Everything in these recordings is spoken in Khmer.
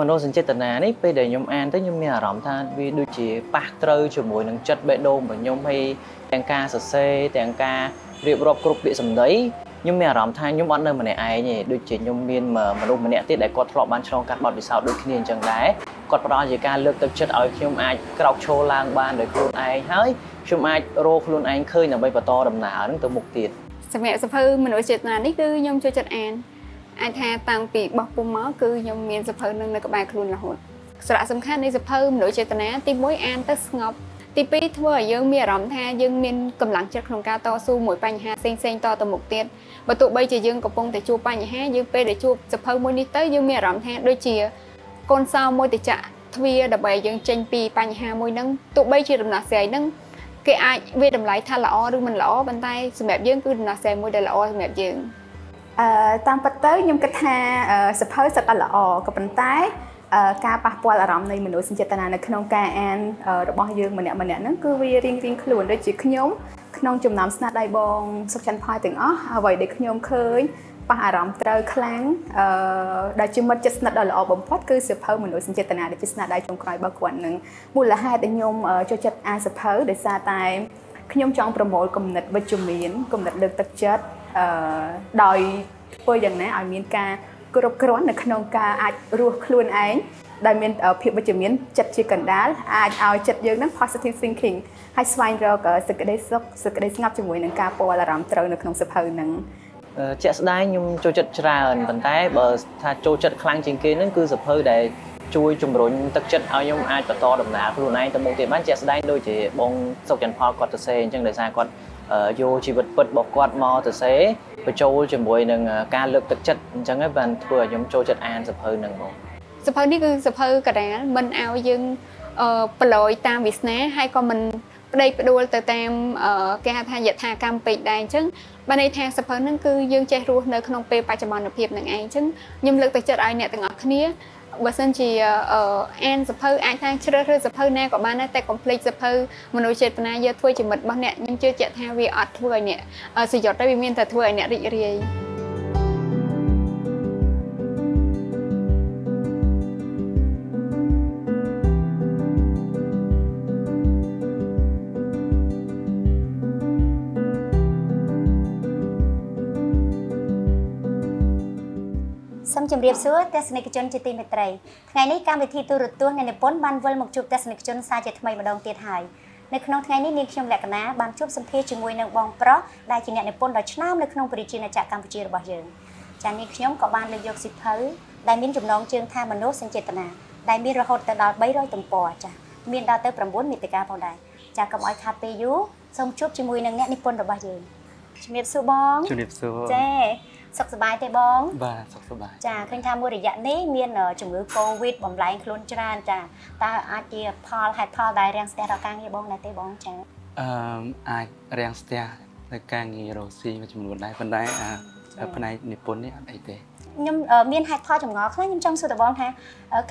មនោសញ្ចេតនានេះពេលដែលខ្ញុំអានទៅខ្ញុំមានអារម្មណ៍ថាវាដូចជាប៉ះត្រូវជាមួយនឹងចិត្តបេះដូងរបស់ខ្ញុំហើយទាំងការសរសេរទាំងការរៀបរាប់គ្រប់ពាក្យសម្ដីខ្ញុំមានអារម្មណ៍ថាខ្ញុំអត់នៅម្នាក់ឯងទេដូចជាខ្ញុំមានមនុស្សម្នាក់ទៀតដែលគាត់ធ្លាប់បានឆ្លងកាត់បទពិសោធន៍ដូចគ្នាអញ្ចឹងដែរគាត់ផ្ដល់ជាការលើកទឹកចិត្តឲ្យខ្ញុំអាចក្រោកឈរឡើងបានដោយខ្លួនឯងហើយខ្ញុំអាចរកខ្លួនឯងឃើញដើម្បីបន្តដំណើរនឹងទៅមុខទៀតសម្រាប់សភៅមនុស្សចេតនានេះគឺខ្ញុំចូលចិត្តអាន អាចថាតាំងពីបោះពុំមកគឺខ្ញុំមានសភៅនឹងនៅក្បែរខ្លួនរហូតសារៈសំខាន់នៃសភៅមនុស្សចេតនាទី1អានទៅស្ងប់ទី2ធ្វើឲ្យយើងមានអារម្មណ៍ថាយើងមានកម្លាំងចិត្តក្នុងការតស៊ូមួយបញ្ហាផ្សេងផ្សេងតទៅមុខទៀតបើទោះបីជាយើងកំពុងតែជួបបញ្ហាយើងពេលដែលជួបសភៅមួយនេះទៅយើងមានអារម្មណ៍ថាដូចជាកូនសោមួយទៅចាក់ទ្វារដើម្បីយើងចេញពីបញ្ហាមួយហ្នឹងទោះបីជាដំណោះស្រាយហ្នឹងគេអាចវាតម្លៃថាល្អឬមិនល្អប៉ុន្តែសម្រាប់យើងគឺដំណោះស្រាយមួយដែលល្អសម្រាប់យើង អឺតាមពិតទៅខ្ញុំគិតថាសភៅសឹកល្អក៏ប៉ុន្តែការប៉ះពាល់អារម្មណ៍នៃមនោសញ្ចេតនានៅក្នុងការអានរបស់យើងម្នាក់ម្នាក់ហ្នឹងគឺវារៀងរៀងខ្លួនដូចជាខ្ញុំក្នុងចំណោមស្នាដៃបងសុខច័ន្ទផាយទាំងអស់អ្វីដែលខ្ញុំឃើញប៉ះអារម្មណ៍ត្រូវខ្លាំងអឺដែលជាមិត្តជិតស្និទ្ធដ៏ល្អបំផុតគឺសិភៅមនោសញ្ចេតនាដែលជាស្នាដៃចុងក្រោយរបស់គាត់នឹងមូលហេតុដែលខ្ញុំចូលចិត្តអានសិភៅដោយសារតែខ្ញុំចង់ប្រមូលគំនិតវិជ្ជមានគំនិតលើកទឹកចិត្ត អឺដោយធ្វើយ៉ាងណាឲ្យមានការគ្រប់គ្រាន់នៅក្នុងការអាចរស់ខ្លួនឯងដែលមានភាពវិជ្ជមានចិត្តជាកណ្ដាលអាចឲ្យចិត្តយើងនឹង positive thinking ហើយស្វែងរកសេចក្តីសុខសេចក្តីស្ងប់ជាមួយនឹងការពោលអារម្មណ៍ត្រូវនៅក្នុងសភៅហ្នឹងជាក់ស្ដែងខ្ញុំចូលចិត្តច្រើនប៉ុន្តែបើថាចូលចិត្តខ្លាំងជាងគេហ្នឹងគឺសភៅដែលជួយជំរុញទឹកចិត្តឲ្យខ្ញុំអាចបន្តដំណើរខ្លួនឯងទៅមុខទៀតបានជាក់ស្ដែងដូចជាបងសុកច័ន្ទផលគាត់ទៅសេអញ្ចឹងដោយសារគាត់ យកជីវិតពិតរបស់គាត់មកទៅសេបញ្ចូលជាមួយនឹងការលើកទឹកចិត្តអញ្ចឹងហើយបានធ្វើឲ្យខ្ញុំចូលចិត្តអានសភៅហ្នឹងបងសភៅនេះគឺសភៅកដាលមិនឲ្យយើងប្រឡយតាមវាសនាហើយក៏មិនប្តីផ្ដួលទៅតាមគេហៅថាយថាកម្មពេកដែរអញ្ចឹងបានន័យថាសភៅហ្នឹងគឺយើងចេះរស់នៅក្នុងពេលបច្ចុប្បន្នភាពនឹងឯងអញ្ចឹងខ្ញុំលើកទឹកចិត្តឲ្យអ្នកទាំងអស់គ្នា បើសិនជាអានសភៅអាចថាជ្រើសរើសសភៅណាក៏បានដែរតែ complete សភៅមនោចេតនាយកធ្វើជាមិត្តរបស់អ្នកខ្ញុំជឿជាក់ថាវាអត់ធ្វើឲ្យអ្នកសយត់ទេវាមានតែធ្វើឲ្យអ្នករីករាយ ជម្រាបសួរទស្សនិកជនជាទីមេត្រីថ្ងៃនេះកម្មវិធីទូរទស្សន៍នៃនិពន្ធបានវិលមកជួបទស្សនិកជនសាជាថ្មីម្ដងទៀតហើយនៅក្នុងថ្ងៃនេះនាងខ្ញុំលក្ខណាបានជួបសម្ភាសជាមួយនឹងបងប្រុសដែលជាអ្នកនិពន្ធដ៏ឆ្នើមនៅក្នុងប្រជាណាចក្រកម្ពុជារបស់យើងចា៎នាងខ្ញុំក៏បានលើកយកសិភៅដែលមានចំណងជើងថាមនោសញ្ចេតនាដែលមានរហូតទៅដល់300ទំព័រចា៎មានដល់ទៅ9មាតិកាផងដែរចា៎កុំឲ្យខាត់ពេលយូរសូមជួបជាមួយនឹងអ្នកនិពន្ធរបស់យើងជំរាបសួរបងជំរាបសួរចា សុខសប្បាយទេបងបាទសុខសប្បាយចាឃើញថាមួយរយៈនេះមានជំងឺ Covid បំលែងខ្លួនច្រើនចាតើអាចជាផលហេតុផលដែលរាំងស្ទះដល់ការងារបងដែរទេបងចាអឺអាចរាំងស្ទះនៅការងាររកស៊ីមួយចំនួនដែរប៉ុន្តែអាផ្នែកនិពន្ធនេះអត់អីទេខ្ញុំមានហេតុផលចម្ងល់ខ្លះខ្ញុំចង់សួរតបងថា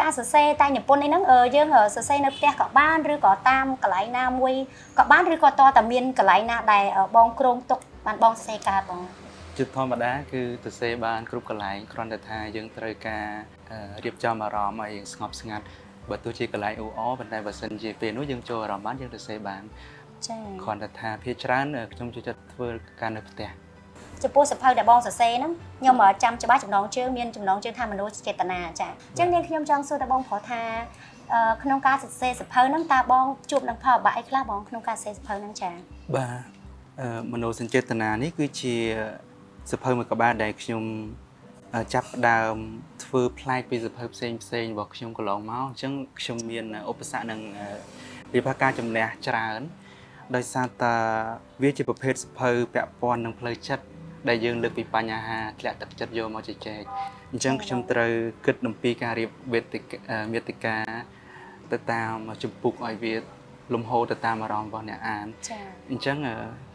ការសរសេរតែនិពន្ធនេះហ្នឹងយើងសរសេរនៅផ្ទះក៏បានឬក៏តាមកន្លែងណាមួយក៏បានឬក៏តតែមានកន្លែងណាដែលបងក្រងទុកបានបងសរសេរកើតបង ជាធម្មតាគឺទៅសេបានគ្រប់កន្លែងគ្រាន់តែថាយើងត្រូវការរៀបចំអារម្មណ៍ឲ្យយើងស្ងប់ស្ងាត់បើទោះជាកន្លែងអ៊ូអប៉ុន្តែបើសិនជាពេលនោះយើងចូលអារម្មណ៍បានយើងទៅសេបានចា៎គ្រាន់តែថាភាច្រើនខ្ញុំចូលចិត្តធ្វើការនៅផ្ទះចំពោះសភៅដែលបងសរសេរហ្នឹងខ្ញុំចាំច្បាស់ចំណងជើងមានចំណងជើងថាមនុស្សចេតនាចាអញ្ចឹងនាងខ្ញុំចង់សួរតបងប្រុសថាក្នុងការសរសេរសភៅហ្នឹងតើបងជួបនឹងផលបាក់អីខ្លះបងក្នុងការសរសេរសភៅហ្នឹងចាបាទមនោសញ្ចេតនានេះគឺជា សភៅមួយក្បាលដែលខ្ញុំចាប់ផ្ដើមធ្វើផ្លែកពីសភៅផ្សេងផ្សេងរបស់ខ្ញុំកន្លងមកអញ្ចឹងខ្ញុំមានឧបសគ្គនឹងវិភាគការជំនះច្រើនដោយសារតែវាជាប្រភេទសភៅពាក់ព័ន្ធនឹងផ្លូវចិត្តដែលយើងលើកពីបញ្ហាធ្លាក់ទឹកចិត្តយកមកជជែកអញ្ចឹងខ្ញុំត្រូវគិតអំពីការរៀបវេទិកាមេតិកាទៅតាមចម្ពុកឲ្យវាលំហទៅតាមអារម្មណ៍របស់អ្នកអានចា៎អញ្ចឹង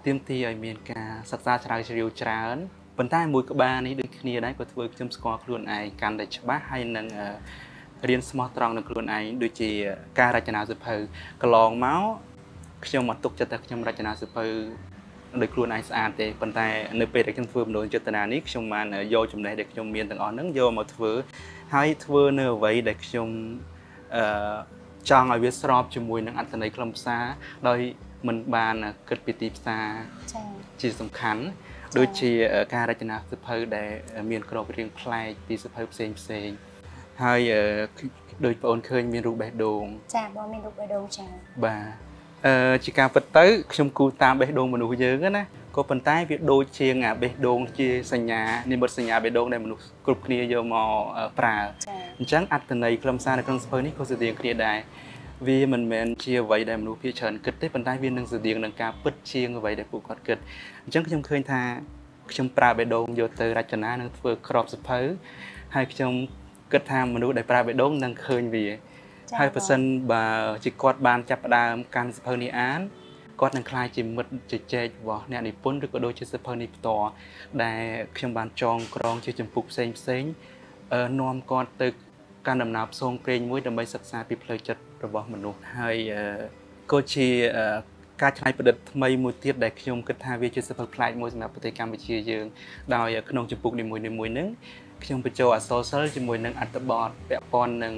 ទៀមទីឲ្យមានការសិក្សាស្រាវជ្រាវច្រើន ប៉ុន្តែមួយក្បាលនេះដូចគ្នាដែរក៏ធ្វើខ្ញុំស្គាល់ខ្លួនឯងកាន់តែច្បាស់ហើយនឹងរៀនស្មោះត្រង់នឹងខ្លួនឯងដូចជាការរចនាសៀវភៅកន្លងមកខ្ញុំមកទុកចិត្តថាខ្ញុំរចនាសៀវភៅដោយខ្លួនឯងស្អាតទេប៉ុន្តែនៅពេលដែលខ្ញុំធ្វើមនោចេតនានេះខ្ញុំបានយកចំណេះដែលខ្ញុំមានទាំងអស់ហ្នឹងយកមកធ្វើហើយធ្វើនៅអ្វីដែលខ្ញុំអឺចង់ឲ្យវាស្របជាមួយនឹងអត្ថន័យខ្លឹមសារដោយមិនបានគិតពីទីផ្សារចា៎ជាសំខាន់ ដូចជាការរចនាសិភៅដែលមានក្របរាងប្លែកពីសិភៅផ្សេងផ្សេងហើយអឺដូចបងអូនឃើញមានរូបបេះដូងចាបងមានរូបបេះដូងចាបាទអឺជាការពិតទៅខ្ញុំគូតាមបេះដូងមនុស្សយើងណាក៏ប៉ុន្តែវាដូចជាងអាបេះដូងជាសញ្ញានិមិត្តសញ្ញាបេះដូងដែលមនុស្សគ្រប់គ្នាយកមកប្រើចាអញ្ចឹងអត្តន័យខ្លឹមសារនៅក្នុងសភៅនេះក៏ស្តៀងគ្នាដែរ វាមិនមែនជាអ្វីដែលមនុស្សភាគច្រើនគិតទេប៉ុន្តែវានឹងស្តៀងនឹងការពិតជាងអ្វីដែលពួកគាត់គិតអញ្ចឹងខ្ញុំឃើញថាខ្ញុំប្រើបេះដូងយកទៅរចនានិងធ្វើក្របសភៅហើយខ្ញុំគិតថាមនុស្សដែលប្រើបេះដូងនឹងឃើញវាហើយបើសិនបើជាគាត់បានចាប់ផ្ដើមកាន់សភៅនេះអានគាត់នឹងក្លាយជាមិត្តជជែករបស់អ្នកនិពន្ធឬក៏ដូចជាសភៅនេះផ្ទាល់ដែលខ្ញុំបានចងក្រងជាចម្ពោះផ្សេងផ្សេងអឺនាំគាត់ទៅ កាន់ដំណើរផ្សងព្រេងមួយដើម្បីសិក្សាពីផ្លូវចិត្ត របស់មនុស្សហើយអឺក៏ជាអឺការច្នៃប្រឌិតថ្មីមួយទៀតដែលខ្ញុំគិតថាវាជាសភៅប្លែកមួយសម្រាប់ប្រទេសកម្ពុជាយើងដោយក្នុងចម្ពោះនីមួយៗហ្នឹងខ្ញុំបញ្ចូលអក្សរសិល្ប៍ជាមួយនឹងអត្ថបទពាក់ព័ន្ធនឹង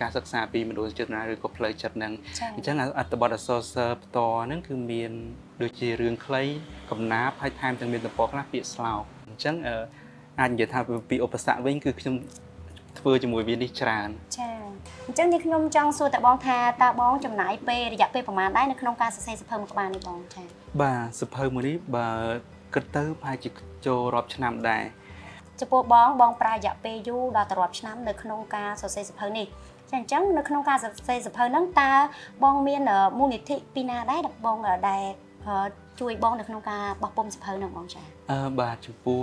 ការសិក្សាពីមនោសញ្ចេតនាឬក៏ផ្លូវចិត្តហ្នឹងចា៎អញ្ចឹងអត្ថបទអក្សរសិល្ប៍ផ្ទាល់ហ្នឹងគឺមានដូចជារឿងខ្លីកំណាព្យហើយថែមទាំងមានទំព័រខ្លះពាក្យស្លោកអញ្ចឹងអឺអាចនិយាយថាពីឧបសគ្គវិញគឺខ្ញុំធ្វើជាមួយវានេះច្រើនចា អញ្ចឹងនេះខ្ញុំចង់សួរតើបងថាតើបងចំណាយពេលរយៈពេលប្រហែលដែរនៅក្នុងការសរសេរសភៅមួយក្បាលនេះបងចាបាទសភៅមួយនេះបើគិតទៅប្រហែលជាចូលរាប់ឆ្នាំដែរចំពោះបងបងប្រើរយៈពេលយូរដល់ទៅរាប់ឆ្នាំនៅក្នុងការសរសេរសភៅនេះចាអញ្ចឹងនៅក្នុងការសរសេរសភៅហ្នឹងតើបងមានអឺមូលនិធិពីណាដែរដែលបងអឺដែលអឺជួយបងនៅក្នុងការបោះពុម្ពសភៅហ្នឹងបងចាអឺបាទចំពោះ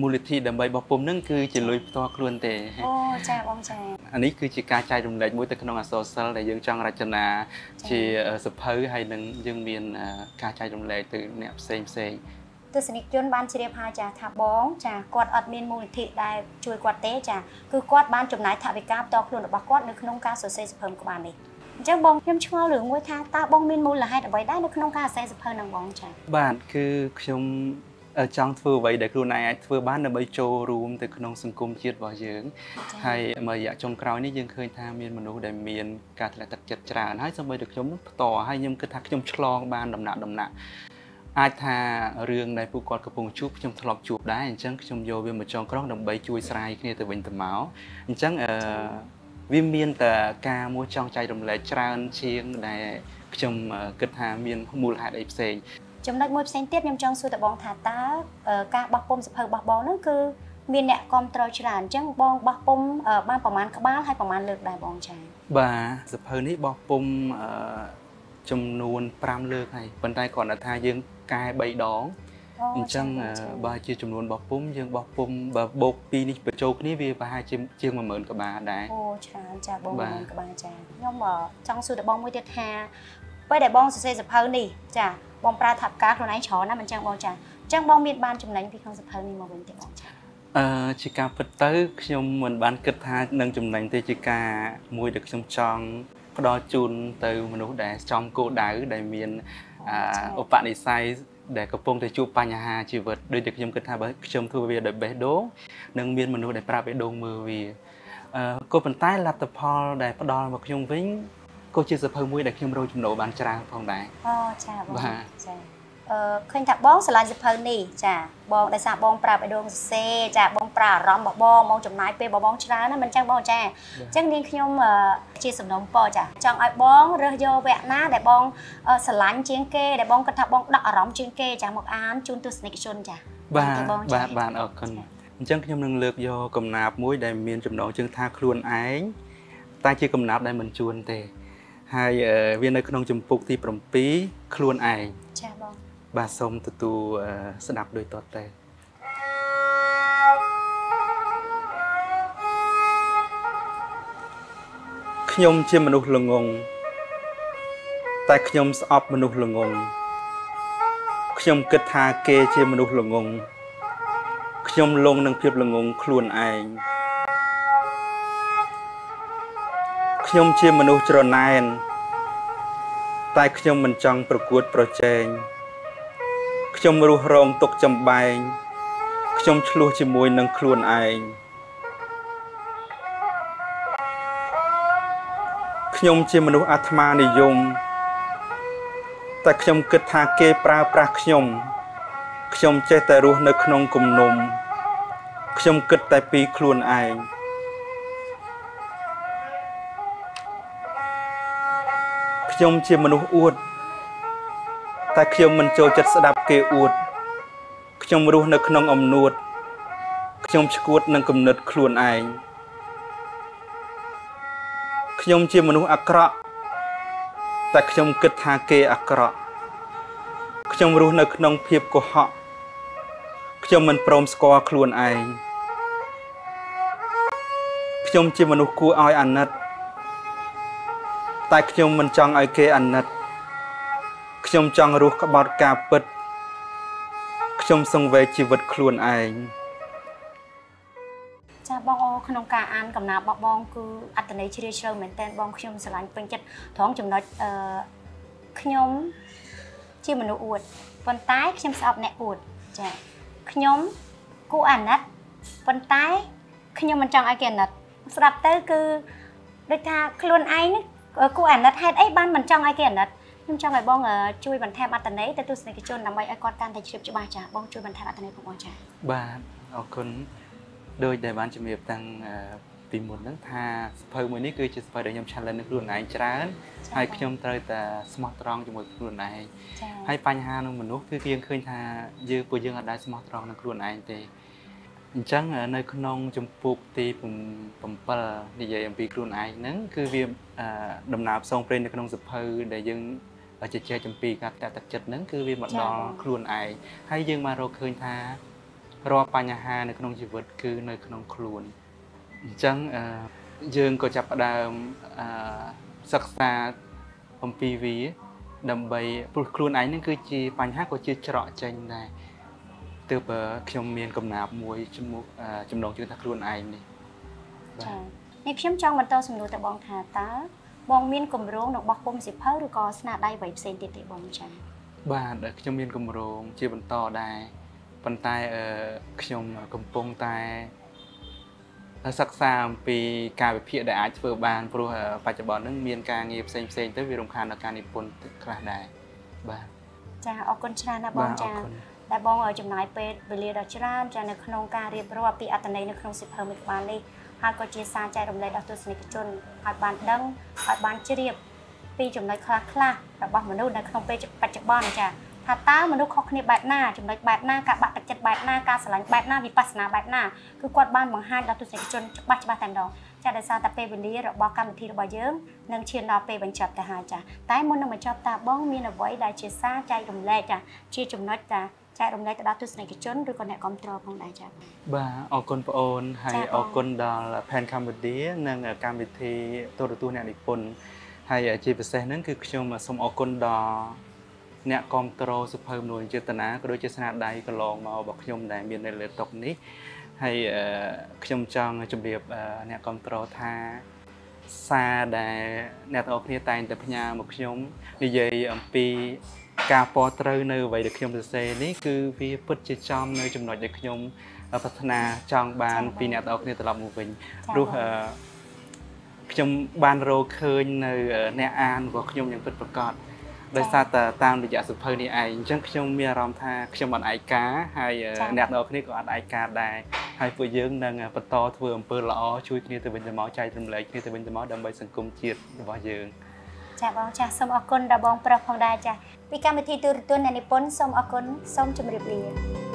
មូលនិធិដើម្បីបោះពុំហ្នឹងគឺជាលុយផ្ទាល់ខ្លួនទេអូចាបងចាអានេះគឺជាការចែករំលែកមួយទៅក្នុងអក្សរសិល្ប៍ដែលយើងចង់រចនាជាសភៅហើយនឹងយើងមានការចែករំលែកទៅអ្នកផ្សេងផ្សេងទស្សនិកជនបានជ្រាបហើយចាថាបងចាគាត់អត់មានមូលនិធិដែលជួយគាត់ទេចាគឺគាត់បានចំណាយថវិកាផ្ទាល់ខ្លួនរបស់គាត់នៅក្នុងការសរសេរសភៅក្បាលនេះអញ្ចឹងបងខ្ញុំឆ្ងល់រឿងមួយថាតើបងមានមូលហេតុអ្វីដែរនៅក្នុងការសរសេរសភៅហ្នឹងបងចាបាទគឺខ្ញុំអឺ ចង់ធ្វើអ្វីដែលខ្លួនឯងអាចធ្វើបានដើម្បីចូលរួមទៅក្នុងសង្គមជាតិរបស់យើងហើយមួយរយៈចុងក្រោយនេះយើងឃើញថាមានមនុស្សដែលមានការធ្លាក់ទឹកចិត្តច្រើនហើយសូម្បីតែខ្ញុំនឹងផ្ទាល់ហើយខ្ញុំគិតថាខ្ញុំឆ្លងបានដំណាក់ដំណាក់អាចថារឿងដែលពួកគាត់កំពុងជួបខ្ញុំធ្លាប់ជួបដែរអញ្ចឹងខ្ញុំយកវាមកចងក្រងដើម្បីជួយស្រាយគ្នាទៅវិញទៅមកអញ្ចឹងអឺវាមានតែការមួយចង់ចែករំលែកច្រើនជាងដែលខ្ញុំអឺគិតថាមានមូលហេតុអីផ្សេង ចំណុចមួយផ្សេងទៀតខ្ញុំចង់សួរតើបងថាតើអឺការបោះពុម្ពសភៅរបស់បងហ្នឹងគឺមានអ្នកគ្រប់គ្រងច្រើនអញ្ចឹងបងបោះពុម្ពអឺបានប្រមាណក្បាលហើយប្រមាណលើកដែរបងចា៎បាទសភៅនេះបោះពុំអឺចំនួន5លើកហើយប៉ុន្តែគ្រាន់តែថាយើងកែ3ដងអញ្ចឹងអឺបើជាចំនួនបោះពុំយើងបោះពុំបើបូកពីរនេះបញ្ចូលគ្នាវាប្រហែលជាជាង10000ក្បាលដែរអូច្រើនចាបងបាទមានក្បាលចាខ្ញុំអឺចង់សួរតើបងមួយទៀតថា ពេលដែលបងសរសេរសភៅនេះចាបងប្រើថវិកាខ្លួនឯងច្រើនណាស់មិនចឹងបងចាអញ្ចឹងបងមានបានចំណេញពីក្នុងសភៅនេះមកវិញទេបងចាអឺជាការពិតទៅខ្ញុំមិនបានគិតថានឹងចំណេញទេជាការមួយដែលខ្ញុំចង់ផ្ដល់ជូនទៅមនុស្សដែលចំគោលដៅដែលមានអឧបនិស្ស័យដែលកំពុងតែជួបបញ្ហាជីវិតដូចតែខ្ញុំគិតថាបើខ្ញុំធ្វើវាដោយបេះដូងនឹងមានមនុស្សដែលប្រាប់បេះដូងមើលវាអឺក៏ប៉ុន្តែលទ្ធផលដែលផ្ដល់មកខ្ញុំវិញ ក៏ជាសភៅមួយដែលខ្ញុំរកចំណូលបានច្រើនផងដែរអូចាបងបាទចាអឺឃើញថាបងឆ្លាញ់សភៅនេះចាបងដោយសារបងប្រាប់ឲ្យដងសរសេរចាបងប្រើអារម្មណ៍របស់បងបងចំណាយពេលរបស់បងច្រើនណាមិនចឹងបងចាអញ្ចឹងនាងខ្ញុំអឺជាសំណុំពរចាចង់ឲ្យបងរើសយកវគ្គណាដែលបងអឺឆ្លាញ់ជាងគេដែលបងគិតថាបងដាក់អារម្មណ៍ជាងគេចាមកអានជូនទស្សនិកជនចាបាទទេបងចាបាទបាទអរគុណអញ្ចឹងខ្ញុំនឹងលើកយកកំណាព្យមួយដែលមានចំណងជើងថាខ្លួនឯងតែជាកំណាព្យដែលមិនជួនទេ ហើយអឺវានៅក្នុងចម្ពោះទី7ខ្លួនឯងចាបងបាទសូមទទួលអឺស្ដាប់ដូចតទៅខ្ញុំជាមនុស្សល្ងងតែខ្ញុំស្អប់មនុស្សល្ងងខ្ញុំគិតថាគេជាមនុស្សល្ងងខ្ញុំលងនឹងភាពល្ងងខ្លួនឯង ខ្ញុំជាមនុស្សច្រណែន តែខ្ញុំមិនចង់ប្រកួតប្រជែងខ្ញុំរស់រងទុកចំបែងខ្ញុំឆ្លោះជាមួយនឹងខ្លួនឯងខ្ញុំជាមនុស្សអាត្មានិយមតែខ្ញុំគិតថាគេប្រើប្រាស់ខ្ញុំ ខ្ញុំចេះតែរស់នៅក្នុងគំនុំខ្ញុំគិតតែពីខ្លួនឯង ខ្ញុំជាមនុស្សអួត តែខ្ញុំមិនចូលចិត្តស្ដាប់គេអួត ខ្ញុំរស់នៅក្នុងអំនួត ខ្ញុំឈួតនឹងគំនិតខ្លួនឯងខ្ញុំជាមនុស្សអាក្រក់តែខ្ញុំគិតថាគេអាក្រក់ខ្ញុំរស់នៅក្នុងភាពកុហកខ្ញុំមិនព្រមស្គាល់ខ្លួនឯងខ្ញុំជាមនុស្សគួរឲ្យអាណិត តែខ្ញុំមិនចង់ឲ្យគេអាណិត ខ្ញុំចង់រស់ក្បត់ការពិត ខ្ញុំសង្វេគជីវិតខ្លួនឯងចាបងអូក្នុងការអានកំណាព្យរបស់បង គឺអត្តន័យជ្រាលជ្រៅមែនតើបងខ្ញុំស្រឡាញ់ពេញចិត្តត្រង់ចំណុចអឺខ្ញុំជាមនុស្សអួតប៉ុន្តែខ្ញុំស្អប់អ្នកអួតចាខ្ញុំគូអាណិតប៉ុន្តែខ្ញុំមិនចង់ឲ្យគេអាណិតស្ដាប់ទៅគឺដូចថាខ្លួនឯង គូអាណិតហេតុអីបានមិនចង់ឲ្យគេអាណិតខ្ញុំចង់ឲ្យបងជួយបន្ថែមអត្តន័យទៅទស្សនិកជនដើម្បីឲ្យគាត់កាន់តែជ្រាបច្បាស់ចាបងជួយបន្ថែមអត្តន័យផងបងចាបាទអរគុណដោយដែលបានជំរាបតាំងពីមុនហ្នឹងថាសភៅមួយនេះគឺជាសភៅដែលខ្ញុំ challenge នឹងខ្លួនឯងច្រើនហើយខ្ញុំត្រូវតែស្មោះត្រង់ជាមួយខ្លួនឯងហើយបញ្ហានឹងមនុស្សគឺយើងឃើញថាយើងពួកយើងអាចដែរស្មោះត្រង់នឹងខ្លួនឯងទេ អញ្ចឹងនៅក្នុងចម្ពោះទី7និយាយអំពីខ្លួនឯងហ្នឹងគឺវាដំណើរផ្សងព្រេងនៅក្នុងសភៅដែលយើងជជែកចំពីការតាក់ទឹកចិត្តហ្នឹងគឺវាមកដល់ខ្លួនឯងហើយយើងមករកឃើញថារាល់បញ្ហានៅក្នុងជីវិតគឺនៅក្នុងខ្លួនអញ្ចឹងយើងក៏ចាប់ផ្ដើមសិក្សាអំពីវាដើម្បីព្រោះខ្លួនឯងនឹងគឺជាបញ្ហាក៏ជាច្រកចេញដែរ ទើបខ្ញុំមានកំណាព្យមួយជាមួយចំណងជើងថាខ្លួនឯងនេះចា៎នេះខ្ញុំចង់បន្តសំណួរទៅបងថាតើបងមានគម្រោងរបស់ពុំសិភៅឬក៏ស្នាដៃអ្វីផ្សេងទៀតទេបងចា៎បាទខ្ញុំមានគម្រោងជាបន្តដែរប៉ុន្តែខ្ញុំកំពុងតែសិក្សាអំពីការវិភាគដែលអាចធ្វើបានព្រោះបច្ចុប្បន្នហ្នឹងមានការងារផ្សេងផ្សេងទៅវារំខានដល់ការនិពន្ធខ្លះដែរបាទចាអរគុណច្រើនណាស់បងចា ដែលបងចំណាយពេលវេលាដ៏ច្រើនចានៅក្នុងការរៀបរាប់ពីអត្តន័យនៅក្នុងសិភៅមួយក្បាលនេះហើយក៏ជាសារចែករំលែកដល់ទស្សនិកជនឲ្យបានដឹងឲ្យបានជ្រាបពីចំណុចខ្លះខ្លះរបស់មនុស្សនៅក្នុងពេលបច្ចុប្បន្នចាថាតើមនុស្សខុសគ្នាបែបណាចំណុចបែបណាការបាក់ទឹកចិត្តបែបណាការស្រឡាញ់បែបណាវិបស្សនាបែបណាគឺគាត់បានបង្ហាញដល់ទស្សនិកជនច្បាស់ច្បាស់តែម្ដងចាដោយសារតែពេលវេលារបស់កម្មវិធីរបស់យើងនឹងឈានដល់ពេលបញ្ចប់ទៅហើយចាតែមុននឹងបញ្ចប់តើបងមានអ្វីដែលជាសារចែករំលែកចាជាចំណុចចា ចែករំលែកទៅដល់ទស្សនិកជនឬក៏អ្នកគ្រប់គ្រងផងដែរចា៎បាទអរគុណបងអូនហើយអរគុណដល់ Pan Cambodia និងកម្មវិធីទូរទស្សន៍អ្នកនិពន្ធហើយជាពិសេសហ្នឹងគឺខ្ញុំសូមអរគុណដល់អ្នកគ្រប់គ្រងសុភៅមនុស្សចេតនាក៏ដូចជាស្នាដៃកន្លងមករបស់ខ្ញុំដែលមាននៅលើតុនេះហើយខ្ញុំចង់ជម្រាបអ្នកគ្រប់គ្រងថាសារដែលអ្នកទាំងអស់គ្នាតែងតែផ្ញើមកខ្ញុំនិយាយអំពី ការពណ៌ត្រូវនៅអ្វីដែលខ្ញុំសរសេរនេះគឺវាពិតជាចំនៅចំណុចដែលខ្ញុំប្រាថ្នាចង់បានពីអ្នកទាំងអស់គ្នាត្រឡប់មកវិញព្រោះខ្ញុំបានរកឃើញនៅអ្នកអានរបស់ខ្ញុំយ៉ាងពិតប្រាកដដោយសារតែតាមរយៈសភៅនេះឯងអញ្ចឹងខ្ញុំមានអារម្មណ៍ថាខ្ញុំអត់ឯកាហើយអ្នកនរគ្នាក៏អត់ឯកាដែរហើយពួកយើងនឹងបន្តធ្វើអំពើល្អជួយគ្នាទៅវិញទៅមកចែករំលែកគ្នាទៅវិញទៅមកដើម្បីសង្គមជាតិរបស់យើង ចាបងចាសូមអរគុណដល់បងប្រុសផងដែរចាពីកម្មវិធីទូរទស្សន៍អ្នកនិពន្ធសូមអរគុណសូមជម្រាបលា